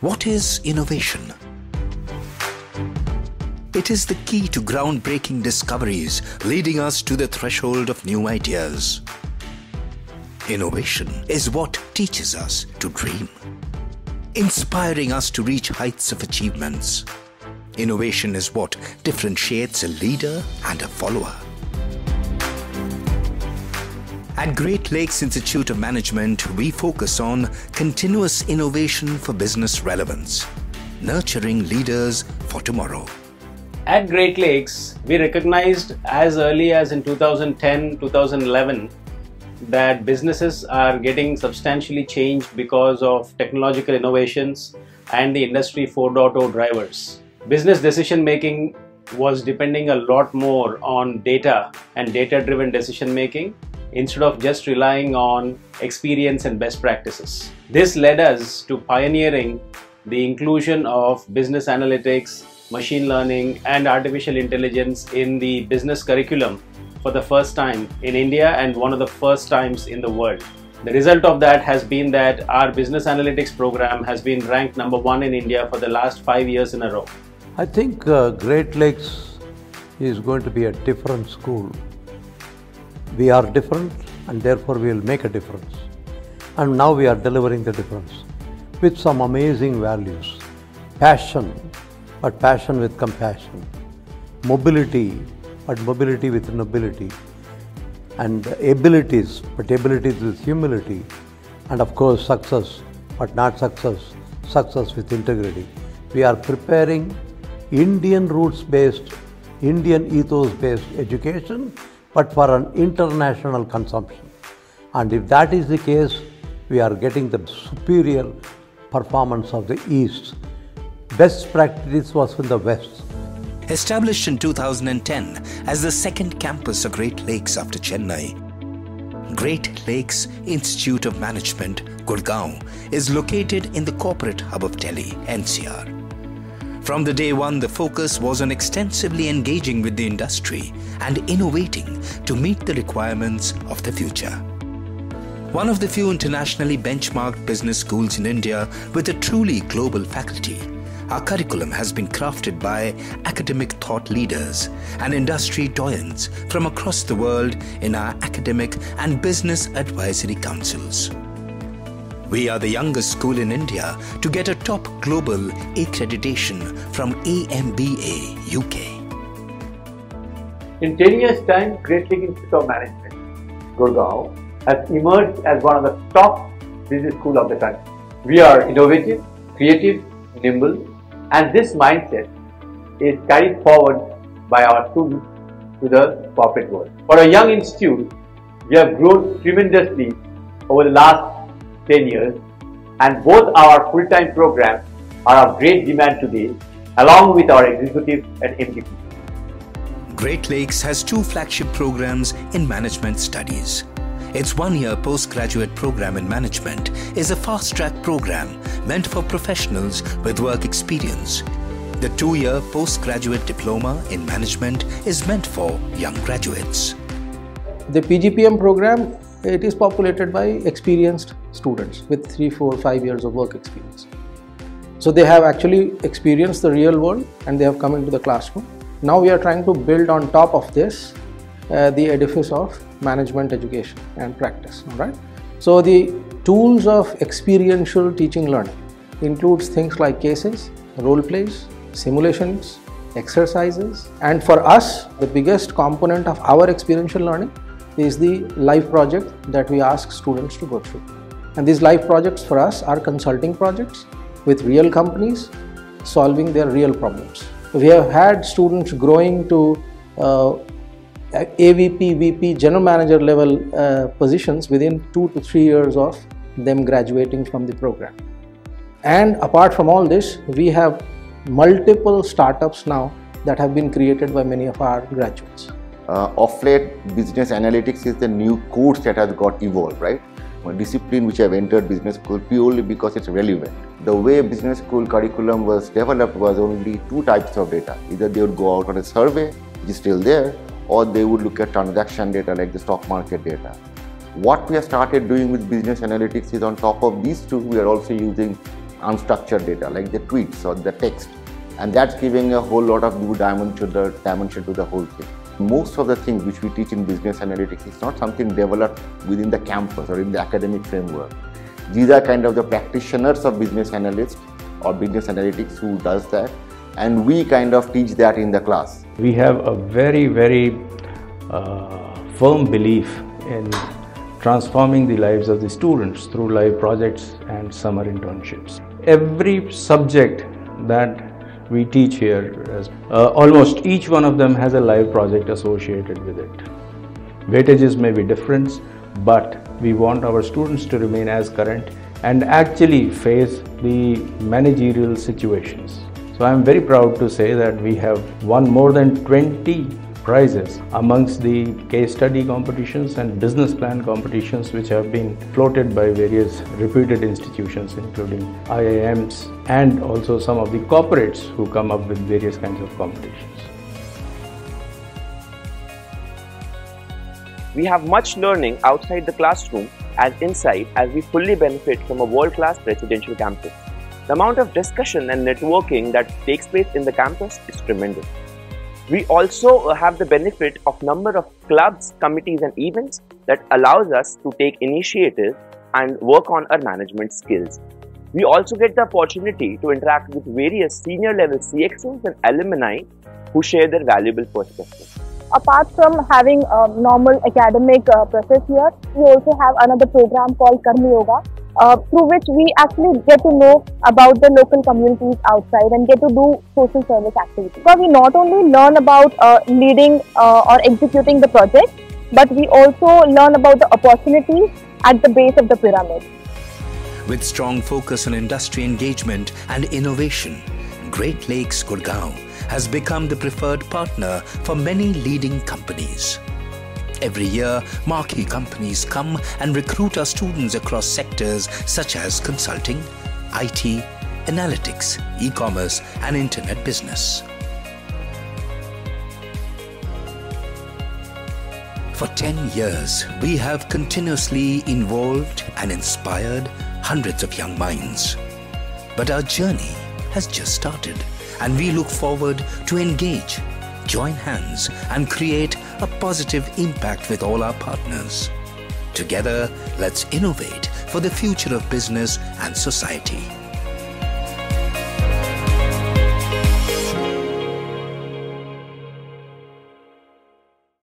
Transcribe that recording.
What is innovation? It is the key to groundbreaking discoveries leading us to the threshold of new ideas. Innovation is what teaches us to dream, inspiring us to reach heights of achievements. Innovation is what differentiates a leader and a follower. At Great Lakes Institute of Management, we focus on continuous innovation for business relevance, nurturing leaders for tomorrow. At Great Lakes, we recognized as early as in 2010 2011 that businesses are getting substantially changed because of technological innovations and the Industry 4.0 drivers. Business decision making was depending a lot more on data and data driven decision making instead of just relying on experience and best practices. This led us to pioneering the inclusion of business analytics, machine learning, and artificial intelligence in the business curriculum for the first time in India and one of the first times in the world. The result of that has been that our business analytics program has been ranked number one in India for the last five years in a row. I think uh, Great Lakes is going to be a different school we are different and therefore we will make a difference. And now we are delivering the difference with some amazing values. Passion, but passion with compassion. Mobility, but mobility with nobility. And abilities, but abilities with humility. And of course, success, but not success, success with integrity. We are preparing Indian roots based, Indian ethos based education but for an international consumption. And if that is the case, we are getting the superior performance of the East. Best practice was from the West. Established in 2010 as the second campus of Great Lakes after Chennai, Great Lakes Institute of Management, Gurgaon, is located in the corporate hub of Delhi, NCR. From the day one, the focus was on extensively engaging with the industry and innovating to meet the requirements of the future. One of the few internationally benchmarked business schools in India with a truly global faculty, our curriculum has been crafted by academic thought leaders and industry doyens from across the world in our academic and business advisory councils. We are the youngest school in India to get a top global accreditation from AMBA UK. In 10 years' time, Great Lakes Institute of Management, Gurgaon, has emerged as one of the top business schools of the country. We are innovative, creative, nimble, and this mindset is carried forward by our students to the corporate world. For a young institute, we have grown tremendously over the last 10 years and both our full-time programs are of great demand today along with our executive and MDP. Great Lakes has two flagship programs in management studies. Its one-year postgraduate program in management is a fast-track program meant for professionals with work experience. The two-year postgraduate diploma in management is meant for young graduates. The PGPM program it is populated by experienced students with three, four, five years of work experience. So they have actually experienced the real world and they have come into the classroom. Now we are trying to build on top of this uh, the edifice of management education and practice. Right? So the tools of experiential teaching learning includes things like cases, role plays, simulations, exercises, and for us the biggest component of our experiential learning is the live project that we ask students to go through. And these live projects for us are consulting projects with real companies solving their real problems. We have had students growing to uh, AVP, VP, general manager level uh, positions within two to three years of them graduating from the program. And apart from all this, we have multiple startups now that have been created by many of our graduates uh, of late business analytics is the new course that has got evolved, right? A discipline which i've entered business school purely because it's relevant. The way business school curriculum was developed was only two types of data. Either they would go out on a survey, which is still there, or they would look at transaction data like the stock market data. What we have started doing with business analytics is on top of these two, we are also using unstructured data like the tweets or the text and that's giving a whole lot of new dimension to the dimension to the whole thing most of the things which we teach in business analytics is not something developed within the campus or in the academic framework these are kind of the practitioners of business analysts or business analytics who does that and we kind of teach that in the class we have a very very uh, firm belief in transforming the lives of the students through live projects and summer internships. Every subject that we teach here, uh, almost each one of them has a live project associated with it. Weightages may be different, but we want our students to remain as current and actually face the managerial situations. So I'm very proud to say that we have won more than 20 prizes amongst the case study competitions and business plan competitions which have been floated by various reputed institutions including IIMs and also some of the corporates who come up with various kinds of competitions. We have much learning outside the classroom as inside as we fully benefit from a world-class residential campus. The amount of discussion and networking that takes place in the campus is tremendous. We also have the benefit of a number of clubs, committees and events that allows us to take initiative and work on our management skills. We also get the opportunity to interact with various senior level CXOs and alumni who share their valuable perspectives. Apart from having a normal academic uh, process here, we also have another program called Karma Yoga, uh, through which we actually get to know about the local communities outside and get to do social service activities. So we not only learn about uh, leading uh, or executing the project, but we also learn about the opportunities at the base of the pyramid. With strong focus on industry engagement and innovation, Great Lakes Gurgaon has become the preferred partner for many leading companies. Every year, marquee companies come and recruit our students across sectors such as consulting, IT, analytics, e-commerce and internet business. For 10 years, we have continuously involved and inspired hundreds of young minds. But our journey has just started and we look forward to engage, join hands and create a positive impact with all our partners. Together, let's innovate for the future of business and society.